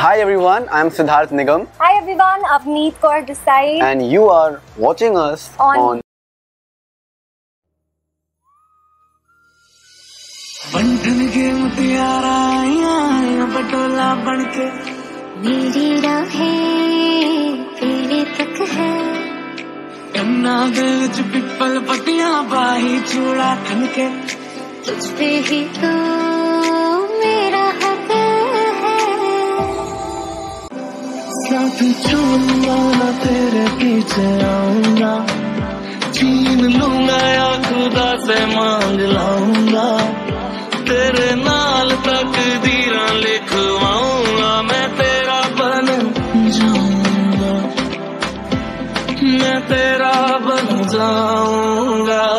Hi everyone, I am Siddharth Nigam. Hi everyone, Avneet Kaur this side. And you are watching us on, on बंधन के मुटियारा पटोला बन के मेरी राहें तेरे तक है कन्ना दिल च पिपल पटियां बाही चूड़ा खन के तुझ पे ही तो साथ चूमना मैं तेरे पीछे आऊँगा छीन लूँगा या खुदा से मांग लाऊँगा। तेरे नाल तक दीरा लिखवाऊँगा, मैं तेरा बन जाऊँगा। मैं तेरा बन जाऊँगा।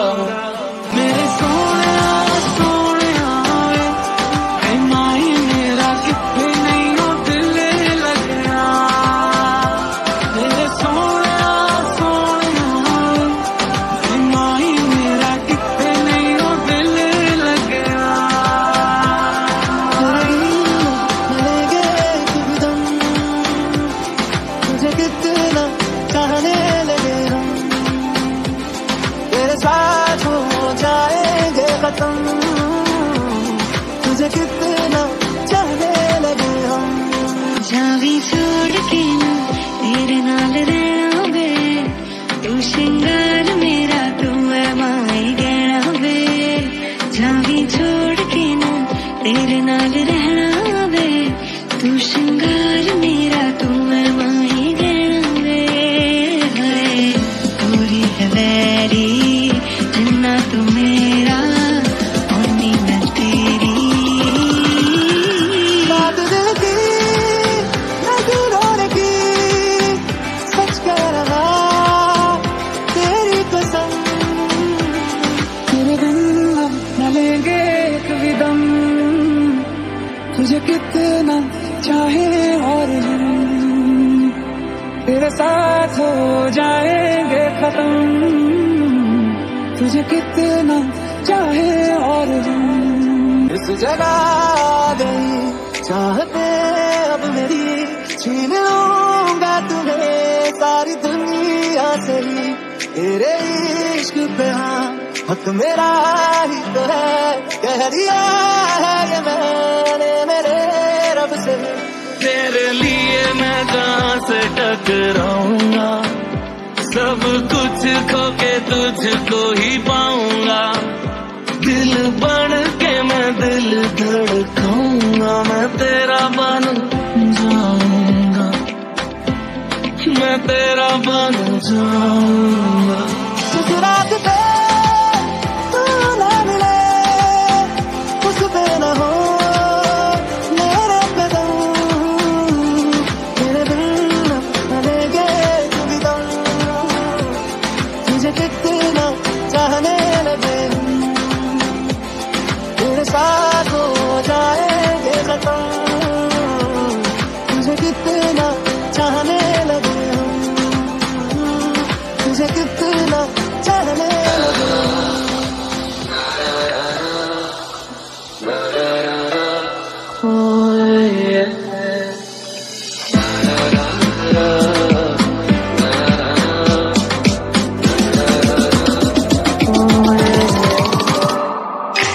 खत्म तुझे कितना चाहने लगे हम। जावी छोड़ के तेरे नाल रहना वे तू श्रृंगार मेरा, तू है माई गहना वे जावी छोड़ के तेरे नाल रहना चाहे और तेरे साथ हो जाएँगे खत्म। तुझे कितना चाहे और इस जगह गई, चाहते अब मेरी। छीन लूँगा तुम्हें सारी दुनिया से ही। तेरे इश्क पे हाँ हक मेरा ही तो है। कह दिया तेरे लिए मैं कहाँ से टकराऊँगा, सब कुछ खो के तुझको ही पाऊँगा। दिल बन के मैं दिल धड़काऊँगा, मैं तेरा बन जाऊँगा। मैं तेरा बन जाऊँगा।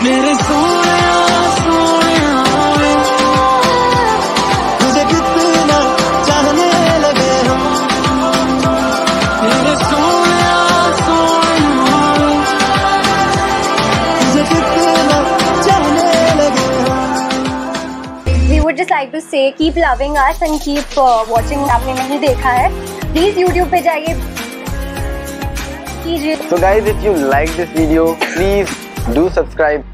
मेरे सोने सोने तुझे कितना चाहने लगे हम मेरे सोने सोने तुझे कितना चाहने लगे हम we would just like to say keep loving us and keep uh, watching आपने नहीं देखा है प्लीज़ YouTube पे जाइए कीजिए So guys, if you like this video, please do subscribe